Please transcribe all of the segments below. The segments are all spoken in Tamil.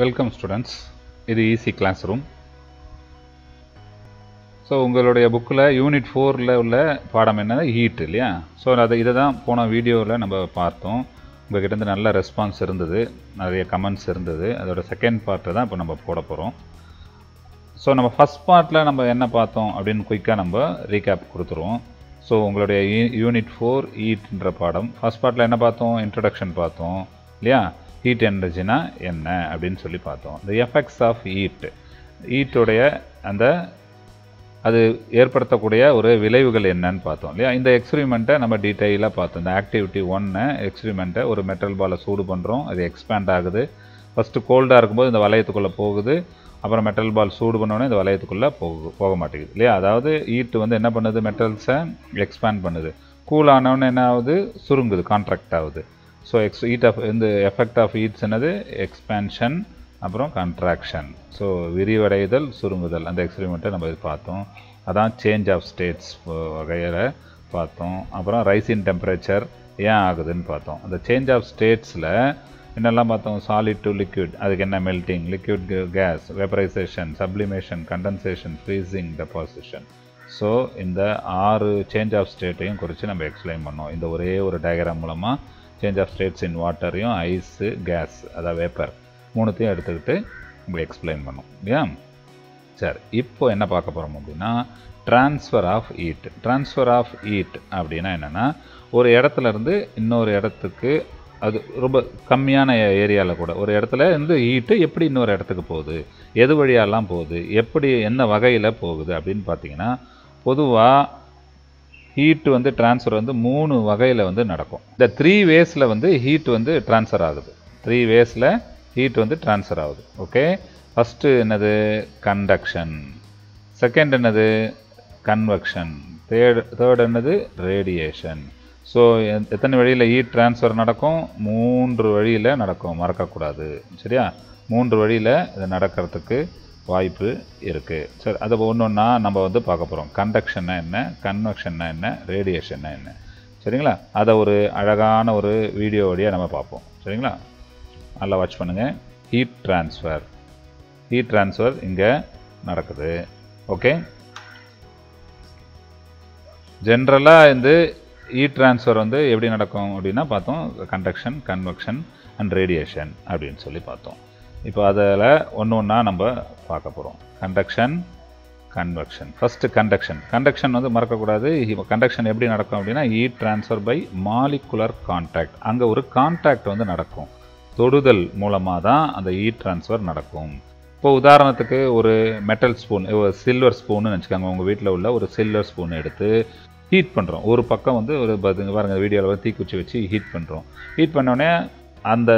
வெல்கம் ஸ்டூடெண்ட்ஸ் இது ஈஸி கிளாஸ் ரூம் ஸோ உங்களுடைய புக்கில் யூனிட் ஃபோரில் உள்ள பாடம் என்னது? ஹீட் இல்லையா? ஸோ அதை இதை தான் போன வீடியோவில் நம்ம பார்த்தோம். உங்ககிட்ட நல்ல ரெஸ்பான்ஸ் இருந்தது. நிறைய கமெண்ட்ஸ் இருந்தது. அதோட செகண்ட் பார்ட்டை தான் இப்போ நம்ம போட போகிறோம் ஸோ நம்ம ஃபஸ்ட் பார்ட்டில் நம்ம என்ன பார்த்தோம் அப்படின்னு குயிக்காக நம்ம ரீகேப் கொடுத்துருவோம். ஸோ உங்களுடைய யூனிட் ஃபோர் ஈட்ன்ற பாடம். ஃபஸ்ட் பார்ட்டில் என்ன பார்த்தோம்? இன்ட்ரடக்ஷன் பார்த்தோம். இல்லையா? ஹீட் எனர்ஜினா என்ன அப்படின்னு சொல்லி பார்த்தோம். த எஃபெக்ட்ஸ் ஆஃப் ஹீட் ஹீட்டுடைய அந்த அது ஏற்படுத்தக்கூடிய ஒரு விளைவுகள் என்னன்னு பார்த்தோம் இல்லையா? இந்த எக்ஸ்பிரிமெண்ட்டை நம்ம டீட்டெயிலாக பார்த்தோம். இந்த ஆக்டிவிட்டி ஒன்று எக்ஸ்பிரிமெண்ட்டை ஒரு மெட்டல் பாலை சூடு பண்ணுறோம் அது எக்ஸ்பேண்ட் ஆகுது. ஃபஸ்ட்டு கோல்டாக இருக்கும்போது இந்த வளையத்துக்குள்ளே போகுது. அப்புறம் மெட்டல் பால் சூடு பண்ணோடனே இந்த வளையத்துக்குள்ளே போக போக மாட்டேங்குது இல்லையா? அதாவது ஈட்டு வந்து என்ன பண்ணுது? மெட்டல்ஸை எக்ஸ்பேண்ட் பண்ணுது. கூல் ஆனவுடனே என்ன ஆகுது? சுருங்குது கான்ட்ராக்ட் ஆகுது. ஸோ எக்ஸ் ஹீட் ஆஃப் இந்த எஃபெக்ட் ஆஃப் ஹீட்ஸ் என்னது? எக்ஸ்பேன்ஷன் அப்புறம் கன்ட்ராக்ஷன் ஸோ விரிவடைதல் சுருங்குதல். அந்த எக்ஸ்பெரிமெண்ட்டை நம்ம இது பார்த்தோம். அதான் சேஞ்ச் ஆஃப் ஸ்டேட்ஸ் வகையில் பார்த்தோம். அப்புறம் ரைஸ் இன் டெம்பரேச்சர் ஏன் ஆகுதுன்னு பார்த்தோம். அந்த சேஞ்ச் ஆஃப் ஸ்டேட்ஸில் என்னெல்லாம் பார்த்தோம்? சாலிட் டு லிக்விட் அதுக்கு என்ன melting liquid gas vaporisation sublimation condensation freezing deposition so இந்த ஆறு சேஞ்ச் ஆஃப் ஸ்டேட்டையும் குறித்து நம்ம எக்ஸ்பிளைன் பண்ணோம். இந்த ஒரே ஒரு டயக்ராம் மூலமாக சேஞ்ச் ஆஃப் ஸ்டேட்ஸ் இன் வாட்டரையும் ஐஸு கேஸ் அதாவது வேப்பர் மூணுத்தையும் எடுத்துக்கிட்டு உங்களுக்கு எக்ஸ்பிளைன் பண்ணோம். இல்லையா? சரி இப்போ என்ன பார்க்க போகிறோம் அப்படின்னா transfer of heat transfer of heat அப்படின்னா என்னென்னா ஒரு இடத்துலேருந்து இன்னொரு இடத்துக்கு அது ரொம்ப கம்மியான ஏரியாவில் கூட ஒரு இடத்துல இருந்து ஹீட்டு எப்படி இன்னொரு இடத்துக்கு போகுது? எது வழியாலாம் போகுது? எப்படி என்ன வகையில் போகுது அப்படின்னு பார்த்தீங்கன்னா பொதுவாக ஹீட் வந்து ட்ரான்ஸ்ஃபர் வந்து மூணு வகையில் வந்து நடக்கும். இந்த த்ரீ வேஸில் வந்து ஹீட் வந்து ட்ரான்ஸ்ஃபர் ஆகுது. த்ரீ வேஸில் ஹீட் வந்து ட்ரான்ஸ்ஃபர் ஆகுது. ஓகே ஃபஸ்ட்டு என்னது? கண்டக்ஷன் செகண்ட் என்னது? கன்வெக்ஷன் தேர்ட் தேர்ட் என்னது? ரேடியேஷன் ஸோ எத்தனை வழியில் ஹீட் ட்ரான்ஸ்ஃபர் நடக்கும்? மூன்று வழியில் நடக்கும். மறக்கக்கூடாது. சரியா? மூன்று வழியில் இது நடக்கிறதுக்கு வாய்ப்பு இருக்குது சரி அதை ஒன்று ஒன்றா நம்ம வந்து பார்க்க போகிறோம் கண்டக்ஷன்னா என்ன? கன்வெக்ஷன்னா என்ன? ரேடியேஷன்னா என்ன? சரிங்களா? அதை ஒரு அழகான ஒரு வீடியோ வழியாக நம்ம பார்ப்போம். சரிங்களா? நல்லா வாட்ச் பண்ணுங்கள் ஹீட் ட்ரான்ஸ்ஃபர் ஹீட் ட்ரான்ஸ்ஃபர் இங்கே நடக்குது. ஓகே ஜென்ரலாக வந்து ஹீட் ட்ரான்ஸ்ஃபர் வந்து எப்படி நடக்கும் அப்படின்னா பார்த்தோம். கண்டக்ஷன் கன்வெக்ஷன் அண்ட் ரேடியேஷன் அப்படின்னு சொல்லி பார்த்தோம். இப்போ அதில் ஒன்று ஒன்றா நம்ம பார்க்க போகிறோம். Conduction convection first conduction conduction வந்து மறக்கக்கூடாது. கண்டக்ஷன் எப்படி நடக்கும் அப்படின்னா heat transfer by molecular contact அங்கே ஒரு கான்டாக்ட் வந்து நடக்கும். தொடுதல் மூலமாக தான் அந்த ஹீட் ட்ரான்ஸ்ஃபர் நடக்கும். இப்போ உதாரணத்துக்கு ஒரு மெட்டல் ஸ்பூன் ஒரு சில்வர் ஸ்பூன்னு நினச்சிக்கோங்க உங்கள் வீட்டில் உள்ள ஒரு சில்வர் ஸ்பூன் எடுத்து ஹீட் பண்ணுறோம் ஒரு பக்கம் வந்து ஒரு பாருங்கள் வீடியோவில் தீக்குச்சி வச்சு ஹீட் பண்ணுறோம் ஹீட் பண்ணோடனே அந்த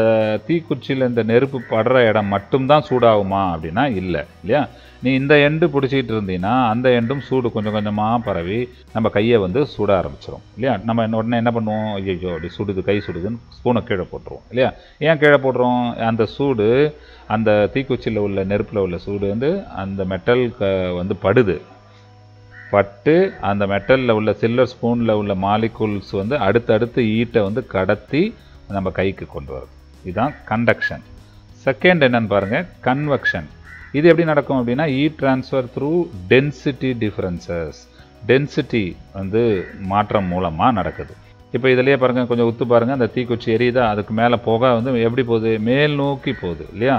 தீக்குச்சியில் இந்த நெருப்பு படுற இடம் மட்டும்தான் சூடாகுமா அப்படின்னா இல்லை இல்லையா? நீ இந்த எண்டு பிடிச்சிக்கிட்டு இருந்தீங்கன்னா அந்த எண்டும் சூடு கொஞ்சம் கொஞ்சமாக பரவி நம்ம கையை வந்து சூட ஆரம்பிச்சிடும் இல்லையா? நம்ம உடனே என்ன பண்ணுவோம்? ஐயோ அப்படி சுடுது கை சுடுதுன்னு ஸ்பூனை கீழே போட்டுருவோம் இல்லையா? ஏன் கீழே போடுறோம்? அந்த சூடு அந்த தீக்குச்சியில் உள்ள நெருப்பில் உள்ள சூடு வந்து அந்த மெட்டல் க வந்து படுது. பட்டு அந்த மெட்டலில் உள்ள சில்வர் ஸ்பூனில் உள்ள மாலிகூல்ஸ் வந்து அடுத்தடுத்து ஈட்டை வந்து கடத்தி நம்ம கைக்கு கொண்டு வரும். இதுதான் கண்டக்ஷன் செகண்ட் என்னன்னு பாருங்கள் கன்வெக்ஷன் இது எப்படி நடக்கும் அப்படின்னா இ transfer through density differences density வந்து மாற்றம் மூலமாக நடக்குது. இப்போ இதிலேயே பாருங்கள் கொஞ்சம் உத்து பாருங்கள் அந்த தீக்குச்சி எரியுதா அதுக்கு மேலே போக வந்து எப்படி போகுது? மேல் நோக்கி போகுது இல்லையா?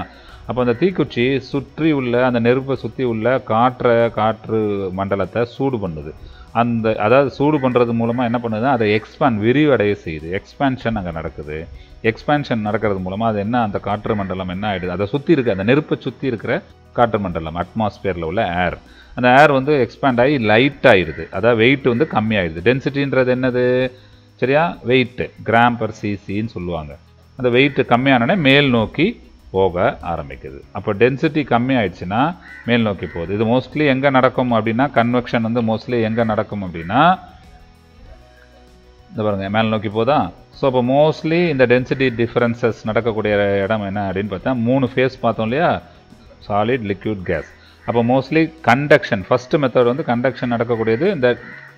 அப்போ அந்த தீக்குச்சி சுற்றி உள்ள அந்த நெருப்பை சுற்றி உள்ள காற்றை காற்று மண்டலத்தை சூடு பண்ணுது. அந்த அதாவது சூடு பண்ணுறது மூலமாக என்ன பண்ணுதுன்னா அதை எக்ஸ்பேண்ட் விரிவடைய செய்யுது. எக்ஸ்பேன்ஷன் அங்கே நடக்குது. எக்ஸ்பேன்ஷன் நடக்கிறது மூலமாக அது என்ன அந்த காற்று மண்டலம் என்ன ஆகிடுது அதை சுற்றி இருக்க அந்த நெருப்பை சுற்றி இருக்கிற காற்று மண்டலம் அட்மாஸ்பியரில் உள்ள ஏர் அந்த ஏர் வந்து எக்ஸ்பேண்ட் ஆகி லைட் ஆயிடுது அதாவது வெயிட் வந்து கம்மியாயிடுது டென்சிட்டின்றது என்னது? சரியா? வெயிட்டு கிராம் பர் சிசின்னு சொல்லுவாங்க. அந்த வெயிட் கம்மியானோடனே மேல் நோக்கி போக ஆரம்பிக்குது. அப்போ டென்சிட்டி கம்மி ஆயிடுச்சுன்னா மேல் நோக்கி போகுது. இது மோஸ்ட்லி எங்கே நடக்கும் அப்படின்னா கன்வெக்ஷன் வந்து மோஸ்ட்லி எங்கே நடக்கும் அப்படின்னா இந்த பாருங்கள் மேல் நோக்கி போதா? ஸோ அப்போ மோஸ்ட்லி இந்த டென்சிட்டி டிஃப்ரென்சஸ் நடக்கக்கூடிய இடம் என்ன அப்படின்னு பார்த்தா மூணு ஃபேஸ் பார்த்தோம் இல்லையா? சாலிட் லிக்யூட் கேஸ் அப்போ மோஸ்ட்லி கண்டக்ஷன் ஃபஸ்ட்டு மெத்தட் வந்து கண்டக்ஷன் நடக்கக்கூடியது இந்த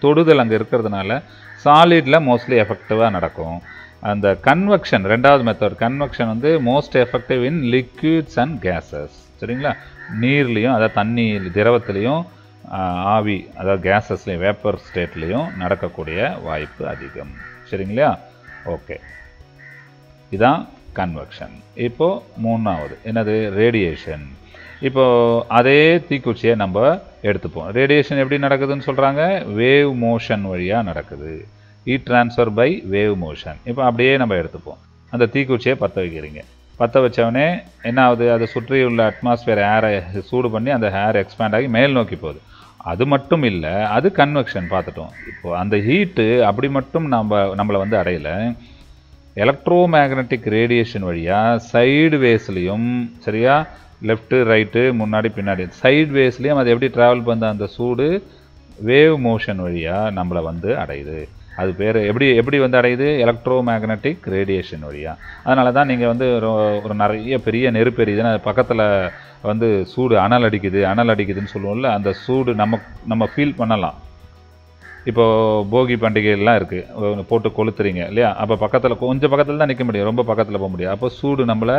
தொடுதல் அங்கே இருக்கிறதுனால சாலிடில் மோஸ்ட்லி எஃபெக்டிவாக நடக்கும். அந்த கன்வெக்ஷன் ரெண்டாவது மெத்தட் கன்வெக்ஷன் வந்து most effective in liquids and gases சரிங்களா? நீர்லேயும் அதாவது தண்ணி திரவத்துலேயும் ஆவி அதாவது கேஸஸ்லேயும் வேப்பர் ஸ்டேட்லேயும் நடக்கக்கூடிய வாய்ப்பு அதிகம். சரிங்களா? ஓகே இதான் கன்வெக்ஷன் இப்போ மூணாவது என்னது? ரேடியேஷன் இப்போ அதே தீக்குச்சியை நம்ம எடுத்துப்போம். ரேடியேஷன் எப்படி நடக்குதுன்னு சொல்கிறாங்க வேவ் மோஷன் வழியாக நடக்குது. Heat transfer by wave motion இப்போ அப்படியே நம்ம எடுத்துப்போம். அந்த தீக்குச்சியை பற்ற வைக்கிறீங்க. பற்ற வச்சவொடனே என்ன ஆகுது? அதை சுற்றி உள்ள அட்மாஸ்பியர் ஏரை சூடு பண்ணி அந்த ஹேர் எக்ஸ்பேண்ட் ஆகி மேல் நோக்கி போகுது. அது மட்டும் இல்லை அது கன்வெக்ஷன் பார்த்துட்டோம். இப்போது அந்த ஹீட்டு அப்படி மட்டும் நம்ம நம்மளை வந்து அடையலை. எலக்ட்ரோ மேக்னட்டிக் ரேடியேஷன் வழியாக சைடு வேஸ்லேயும் சரியா? லெஃப்ட்டு ரைட்டு முன்னாடி பின்னாடி. சைடு வேஸ்லேயும் அது எப்படி ட்ராவல் பண்ண அந்த சூடு வேவ் மோஷன் வழியாக நம்மளை வந்து அடையுது. அது பேர் எப்படி எப்படி வந்து அடையுது? எலக்ட்ரோ மேக்னட்டிக் ரேடியேஷன் வழியாக அதனால தான் நீங்கள் வந்து ஒரு ஒரு நிறைய பெரிய நெருப்பு எரியுதுன்னா பக்கத்தில் வந்து சூடு அனல் அடிக்குது அனல் அடிக்குதுன்னு சொல்லுவோம்ல அந்த சூடு நம்ம நம்ம ஃபீல் பண்ணலாம். இப்போ போகி பண்டிகைலாம் இருக்குது போட்டு கொளுத்துறீங்க இல்லையா? அப்போ பக்கத்தில் கொஞ்சம் பக்கத்தில் தான் நிற்க முடியும். ரொம்ப பக்கத்தில் போக முடியாது. அப்போ சூடு நம்மளை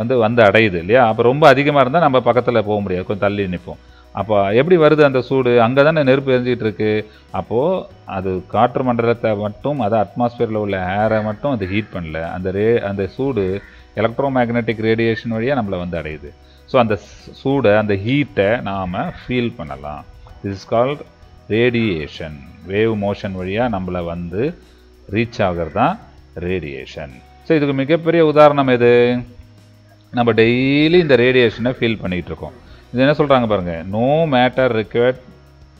வந்து வந்து அடையுது இல்லையா? அப்போ ரொம்ப அதிகமாக இருந்தால் நம்ம பக்கத்தில் போக முடியாது. கொஞ்சம் தள்ளி நிற்போம் அப்போ எப்படி வருது அந்த சூடு? அங்கே தானே நெருப்பு எரிஞ்சிக்கிட்டு இருக்கு அப்போது அது காற்று மண்டலத்தை மட்டும் அது அட்மாஸ்பியரில் உள்ள ஏரை மட்டும் அது ஹீட் பண்ணல. அந்த ரே அந்த சூடு எலக்ட்ரோ மேக்னெட்டிக் ரேடியேஷன் வழியாக நம்மளை வந்து அடையுது. ஸோ அந்த சூடை அந்த ஹீட்டை நாம் ஃபீல் பண்ணலாம். This is called radiation wave motion வழியாக நம்மளை வந்து ரீச் ஆகிறது தான் ரேடியேஷன் ஸோ இதுக்கு மிகப்பெரிய உதாரணம் எது? நம்ம டெய்லி இந்த ரேடியேஷனை ஃபீல் பண்ணிகிட்டு இருக்கோம். இது என்ன சொல்கிறாங்க பாருங்கள் no matter required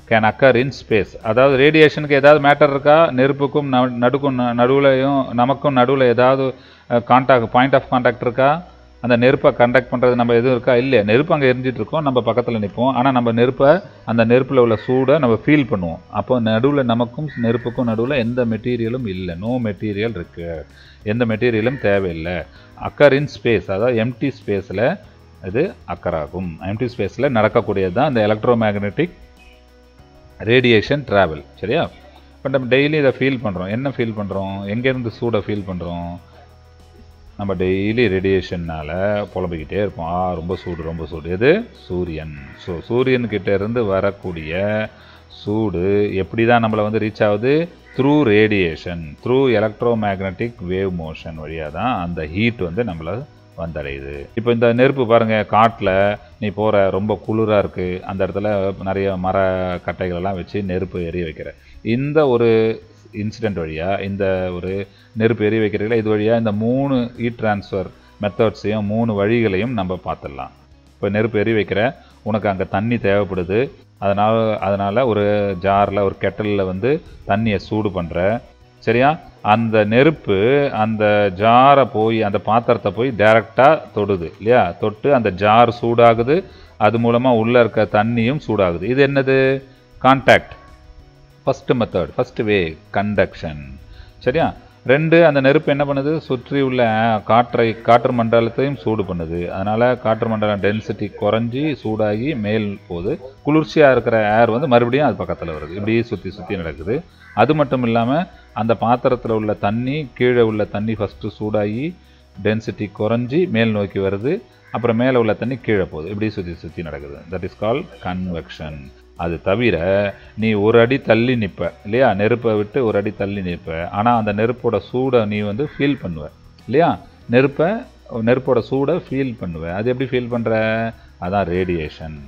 can occur in space அதாவது ரேடியேஷனுக்கு ஏதாவது மேட்டர் இருக்கா? நெருப்புக்கும் ந- நடுக்கும் ந- நடுவுலையும் நமக்கும் நடுவில் ஏதாவது கான்டாக்ட் பாயிண்ட் ஆஃப் கான்டாக்ட் இருக்கா? அந்த நெருப்பை கண்டக்ட் பண்ணுறது நம்ம எதுவும் இருக்கா? இல்லையா. நெருப்பு அங்கே எரிஞ்சிட்டு இருக்கோம். நம்ம பக்கத்தில் நிற்போம் ஆனால் நம்ம நெருப்பை அந்த நெருப்பில் உள்ள சூடை நம்ம ஃபீல் பண்ணுவோம். அப்போ நடுவில் நமக்கும் நெருப்புக்கும் நடுவில் எந்த மெட்டீரியலும் இல்லை. நோ மெட்டீரியல் இருக்குது எந்த மெட்டீரியலும் தேவையில்லை. அக்கர் இன் ஸ்பேஸ் அதாவது எம்டி ஸ்பேஸில் இது அக்கராகும் எம்டி ஸ்பேஸில் நடக்கக்கூடியது தான் இந்த எலக்ட்ரோ மேக்னெட்டிக் ரேடியேஷன் ட்ராவல் சரியா? பட் நம்ம டெய்லி இதை ஃபீல் பண்ணுறோம் என்ன ஃபீல் பண்ணுறோம் எங்கேருந்து சூடை ஃபீல் பண்ணுறோம் நம்ம டெய்லி ரேடியேஷன்னால் புலம்பிக்கிட்டே இருப்போம். ஆ ரொம்ப சூடு ரொம்ப சூடு. எது? சூரியன். ஸோ சூரியன்கிட்ட இருந்து வரக்கூடிய சூடு எப்படி தான் நம்மளை வந்து ரீச் ஆகுது? Through radiation through electromagnetic wave motion வழியாக தான் அந்த ஹீட் வந்து நம்மளை வந்தடையுது. இப்போ இந்த நெருப்பு பாருங்கள் காட்டில் நீ போகிற ரொம்ப குளிராக இருக்குது அந்த இடத்துல நிறைய மர கட்டைகளெல்லாம் வச்சு நெருப்பு எரிய வைக்கிற. இந்த ஒரு இன்சிடென்ட் வழியாக இந்த ஒரு நெருப்பு எரிய வைக்கிறீங்களா இது வழியாக இந்த மூணு ஹீட் ட்ரான்ஸ்ஃபர் மெத்தட்ஸையும் மூணு வழிகளையும் நம்ம பார்த்துடலாம். இப்போ நெருப்பு எரி வைக்கிற உனக்கு அங்கே தண்ணி தேவைப்படுது. அதனால் அதனால் ஒரு ஜாரில் ஒரு கெட்டலில் வந்து தண்ணியை சூடு பண்ணுற சரியா? அந்த நெருப்பு அந்த ஜாரை போய் அந்த பாத்திரத்தை போய் டைரெக்டாக தொடுது இல்லையா? தொட்டு அந்த ஜார் சூடாகுது. அது மூலமாக உள்ளே இருக்க தண்ணியும் சூடாகுது. இது என்னது? Contact first method first way conduction சரியா? ரெண்டு அந்த நெருப்பு என்ன பண்ணுது? சுற்றி உள்ள காற்றை காற்று மண்டலத்தையும் சூடு பண்ணுது. அதனால் காற்று மண்டலம் டென்சிட்டி குறைஞ்சி சூடாகி மேல் போகுது. குளிர்ச்சியாக இருக்கிற ஏர் வந்து மறுபடியும் அது பக்கத்தில் வருது. இப்படியே சுற்றி சுற்றி நடக்குது. அது மட்டும் இல்லாமல் அந்த பாத்திரத்தில் உள்ள தண்ணி கீழே உள்ள தண்ணி ஃபஸ்ட்டு சூடாகி டென்சிட்டி குறைஞ்சி மேல் நோக்கி வருது. அப்புறம் மேலே உள்ள தண்ணி கீழே போகுது. இப்படி சுற்றி சுற்றி நடக்குது. தட் இஸ் கால் கன்வெக்ஷன் அது தவிர நீ ஒரு அடி தள்ளி நிற்ப இல்லையா? நெருப்பை விட்டு ஒரு அடி தள்ளி நிற்ப ஆனால் அந்த நெருப்போட சூடை நீ வந்து ஃபீல் பண்ணுவ இல்லையா? நெருப்பை நெருப்போட சூடை ஃபீல் பண்ணுவ. அது எப்படி ஃபீல் பண்ணுற அதான் ரேடியேஷன்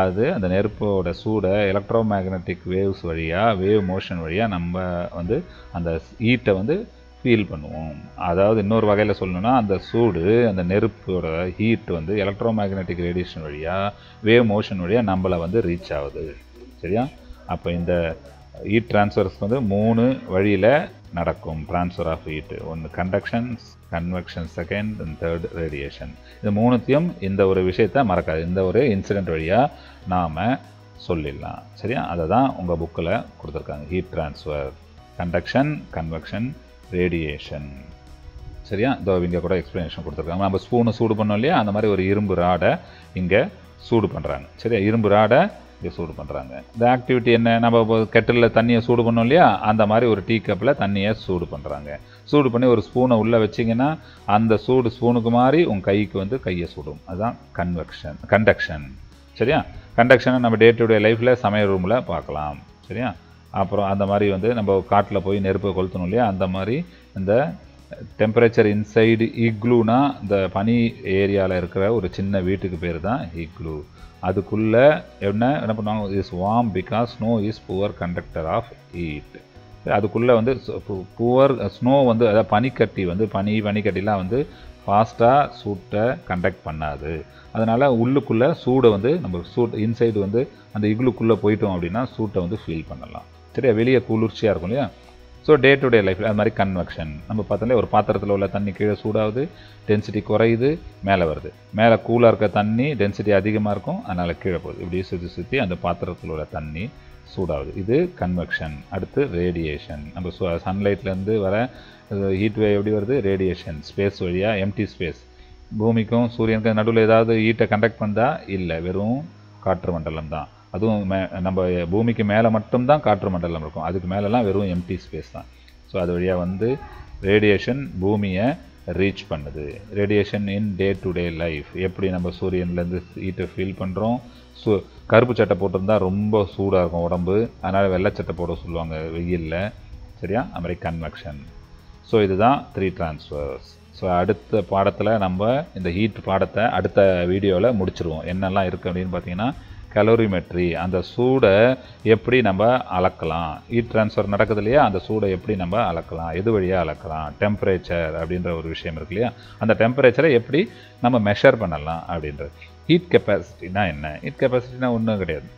அது அந்த நெருப்போட சூடை எலக்ட்ரோ மேக்னட்டிக் வேவ்ஸ் வழியாக வேவ் மோஷன் வழியாக நம்ம வந்து அந்த ஈட்டை வந்து ஃபீல் பண்ணுவோம். அதாவது இன்னொரு வகையில் சொல்லணும்னா அந்த சூடு அந்த நெருப்போட ஹீட் வந்து எலக்ட்ரோ மேக்னெட்டிக் ரேடியேஷன் வழியாக வேவ் மோஷன் வழியாக நம்மளை வந்து ரீச் ஆகுது. சரியா? அப்போ இந்த ஹீட் ட்ரான்ஸ்ஃபர்ஸ் வந்து மூணு வழியில் நடக்கும். ட்ரான்ஸ்ஃபர் ஆஃப் ஹீட் ஒன்று conductions convection second and third radiation இது மூணுத்தையும் இந்த ஒரு விஷயத்த மறக்காது. இந்த ஒரு இன்சிடென்ட் வழியாக நாம் சொல்லிடலாம். சரியா? அதை தான் உங்கள் புக்கில் கொடுத்துருக்காங்க. Heat transfer conduction convection radiation சரியா? இதோ இங்கே கூட எக்ஸ்ப்ளனேஷன் கொடுத்துருக்காங்க. நம்ம ஸ்பூனை சூடு பண்ணோம் இல்லையா? அந்த மாதிரி ஒரு இரும்பு ராடை இங்கே சூடு பண்ணுறாங்க சரியா? இரும்பு ராடை இங்கே சூடு பண்ணுறாங்க இந்த ஆக்டிவிட்டி என்ன? நம்ம கெட்டிலில் தண்ணியை சூடு பண்ணோம் இல்லையா? அந்த மாதிரி ஒரு டீ கப்பில் தண்ணியை சூடு பண்ணுறாங்க சூடு பண்ணி ஒரு ஸ்பூனை உள்ளே வச்சிங்கன்னா அந்த சூடு ஸ்பூனுக்கு மாதிரி உங்கள் கைக்கு வந்து கையை சூடும். அதுதான் கன்வெக்ஷன் கண்டக்ஷன் சரியா? கண்டக்ஷனை நம்ம டே டு டே லைஃப்பில் சமையல் ரூமில் பார்க்கலாம். சரியா? அப்புறம் அந்த மாதிரி வந்து நம்ம காட்டில் போய் நெருப்பை கொளுத்தணும் இல்லையா? அந்த மாதிரி இந்த டெம்பரேச்சர் இன்சைடு இக்லூனா இந்த பனி ஏரியாவில் இருக்கிற ஒரு சின்ன வீட்டுக்கு பேர் தான் இக்லூ அதுக்குள்ளே என்ன என்ன பண்ணுவாங்க? Is warm because snow is poor conductor of heat அதுக்குள்ளே வந்து புவர் ஸ்னோ வந்து அதாவது பனிக்கட்டி வந்து பனி பனிக்கட்டிலாம் வந்து ஃபாஸ்ட்டாக சூட்டை கண்டக்ட் பண்ணாது. அதனால் உள்ளுக்குள்ளே சூடை வந்து நம்ம சூட் இன்சைடு வந்து அந்த இக்லுக்குள்ளே போயிட்டோம் அப்படின்னா சூட்டை வந்து ஃபீல் பண்ணலாம். சரியா வெளியே குளிர்ச்சியாக இருக்கும் இல்லையா? ஸோ டே டு டே லைஃப்பில் அது மாதிரி கன்வெக்ஷன் நம்ம பார்த்தாலே ஒரு பாத்திரத்தில் உள்ள தண்ணி கீழே சூடாகுது டென்சிட்டி குறையுது மேலே வருது. மேலே கூலாக இருக்க தண்ணி டென்சிட்டி அதிகமாக இருக்கும் அதனால் கீழே போகுது. இப்படி சுற்றி சுற்றி அந்த பாத்திரத்தில் உள்ள தண்ணி சூடாகுது. இது கன்வெக்ஷன் அடுத்து ரேடியேஷன் நம்ம சு சன்லைட்லேருந்து வர ஹீட் வேவ் எப்படி வருது? ரேடியேஷன் ஸ்பேஸ் வழியாக எம்டி ஸ்பேஸ் பூமிக்கும் சூரியனுக்கும் நடுவில் ஏதாவது ஹீட்டை கண்டக்ட் பண்ணால் இல்லை. வெறும் காற்று மண்டலம் தான். அதுவும் மே நம்ம பூமிக்கு மேலே மட்டும்தான் காற்று மண்டலம் இருக்கும். அதுக்கு மேலெலாம் வெறும் எம்டி ஸ்பேஸ் தான். ஸோ அது வழியாக வந்து ரேடியேஷன் பூமியை ரீச் பண்ணுது. Radiation in day to day life எப்படி நம்ம சூரியன்லேருந்து ஹீட்டை ஃபீல் பண்ணுறோம் சு கருப்பு சட்டை போட்டிருந்தா ரொம்ப சூடாக இருக்கும் உடம்பு. அதனால் வெள்ளை சட்டை போட சொல்லுவாங்க வெயிலில். சரியா? அது மாதிரி கன்வெக்ஷன் ஸோ இதுதான் த்ரீ ட்ரான்ஸ்ஃபர்ஸ் ஸோ அடுத்த பாடத்தில் நம்ம இந்த ஹீட் பாடத்தை அடுத்த வீடியோவில் முடிச்சிருவோம். என்னெல்லாம் இருக்குது அப்படின்னு பார்த்தீங்கன்னா கலோரிமெட்ரி அந்த சூடை எப்படி நம்ம அளக்கலாம்? ஹீட் ட்ரான்ஸ்ஃபர் நடக்குது இல்லையா? அந்த சூடை எப்படி நம்ம அளக்கலாம்? எது வழியாக அளக்கலாம்? டெம்பரேச்சர் அப்படின்ற ஒரு விஷயம் இருக்கு இல்லையா? அந்த டெம்பரேச்சரை எப்படி நம்ம மெஷர் பண்ணலாம் அப்படின்றது. ஹீட் கெப்பாசிட்டினா என்ன? ஹீட் கெப்பாசிட்டினா ஒன்றும் கிடையாது.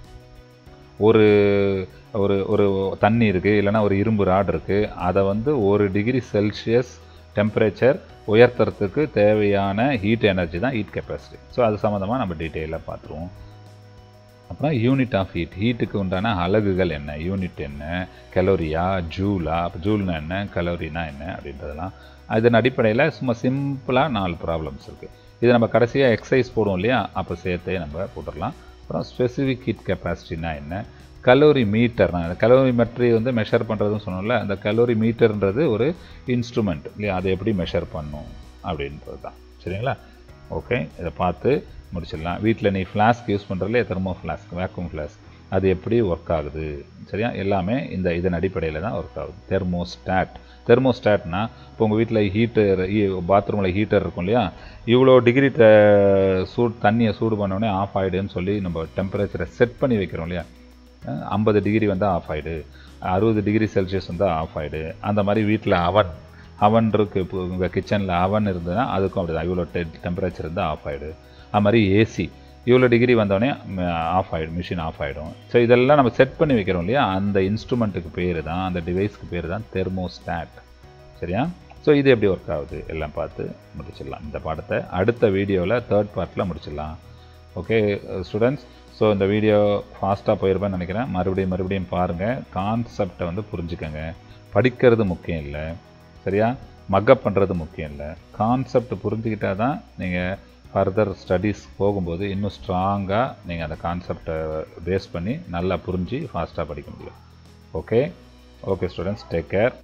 ஒரு ஒரு ஒரு தண்ணி இருக்குது இல்லைனா ஒரு இரும்பு ராட் இருக்குது அதை வந்து ஒரு டிகிரி செல்சியஸ் டெம்பரேச்சர் உயர்த்துறதுக்கு தேவையான ஹீட் எனர்ஜி தான் ஹீட் கெப்பாசிட்டி ஸோ அது சம்மந்தமாக நம்ம டீட்டெயிலாக பார்த்துருவோம். அப்புறம் யூனிட் ஆஃப் ஹீட் ஹீட்டுக்கு உண்டான அலகுகள் என்ன? யூனிட் என்ன? கலோரியா ஜூலா அப்போ ஜூல்னா என்ன? கலோரினா என்ன? அப்படின்றதெல்லாம். அதன் அடிப்படையில் சும்மா சிம்பிளாக நாலு ப்ராப்ளம்ஸ் இருக்குது இதை நம்ம கடைசியாக எக்ஸசைஸ் போடுவோம் இல்லையா? அப்போ சேர்த்தே நம்ம போட்டுடலாம். அப்புறம் ஸ்பெசிஃபிக் ஹீட் கெப்பாசிட்டினா என்ன? கலோரி மீட்டர்னா கலோரி மெட்ரி வந்து மெஷர் பண்ணுறதுன்னு சொன்னோம்ல அந்த கலோரி மீட்டர்ன்றது ஒரு இன்ஸ்ட்ருமெண்ட் இல்லையா? அதை எப்படி மெஷர் பண்ணும்? அப்படின்றது தான் சரிங்களா? ஓகே இதை பார்த்து முடிச்சிடலாம். வீட்டில் நீ ஃப்ளாஸ்க் யூஸ் பண்ணுறதுல தெர்மோ ஃப்ளாஸ்க் வேக்யூம் ஃப்ளாஸ்க் அது எப்படி ஒர்க் ஆகுது? சரியா? எல்லாமே இந்த இதன் அடிப்படையில் தான் ஒர்க் ஆகுது. தெர்மோஸ்டாட் தெர்மோஸ்டாட்னா இப்போ உங்கள் வீட்டில் ஹீட்டர் பாத்ரூமில் ஹீட்டர் இருக்கும் இல்லையா? இவ்வளோ டிகிரி சூட் தண்ணியை சூடு பண்ணோடனே ஆஃப் ஆகிடுன்னு சொல்லி நம்ம டெம்பரேச்சரை செட் பண்ணி வைக்கிறோம் இல்லையா? ஐம்பது டிகிரி வந்தால் ஆஃப் ஆகிடு அறுபது டிகிரி செல்சியஸ் வந்தால் ஆஃப் ஆகிடு அந்த மாதிரி வீட்டில் அவன் அவன் இருக்கு. இப்போ உங்கள் கிச்சனில் அவன் இருந்ததுன்னா அதுக்கும் அப்படி தான் இவ்வளோ டெ டெம்பரேச்சர் இருந்தால் ஆஃப் ஆகிடு அது மாதிரி ஏசி இவ்வளோ டிகிரி வந்தோடனே ஆஃப் ஆகிடும் மிஷின் ஆஃப் ஆகிடும் ஸோ இதெல்லாம் நம்ம செட் பண்ணி வைக்கிறோம் இல்லையா? அந்த இன்ஸ்ட்ருமெண்ட்டுக்கு பேர் தான் அந்த டிவைஸ்க்கு பேர் தான் தெர்மோஸ்டாட் சரியா? ஸோ இது எப்படி ஒர்க் ஆகுது? எல்லாம் பார்த்து முடிச்சிடலாம். இந்த பாடத்தை அடுத்த வீடியோவில் தேர்ட் பார்ட்டில் முடிச்சிடலாம். ஓகே ஸ்டூடெண்ட்ஸ் ஸோ இந்த வீடியோ ஃபாஸ்ட்டாக போயிருப்பேன்னு நினைக்கிறேன். மறுபடியும் மறுபடியும் பாருங்கள் கான்செப்டை வந்து புரிஞ்சுக்கோங்க. படிக்கிறது முக்கியம் இல்லை. சரியா? மக்கப் பண்ணுறது முக்கியம் இல்லை. கான்செப்ட் புரிஞ்சுக்கிட்டால் தான் நீங்கள் ஃபர்தர் ஸ்டடீஸ் போகும்போது இன்னும் ஸ்ட்ராங்காக நீங்கள் அந்த கான்செப்டை பேஸ் பண்ணி நல்லா புரிஞ்சு ஃபாஸ்ட்டாக படிக்க முடியும். Okay okay students take care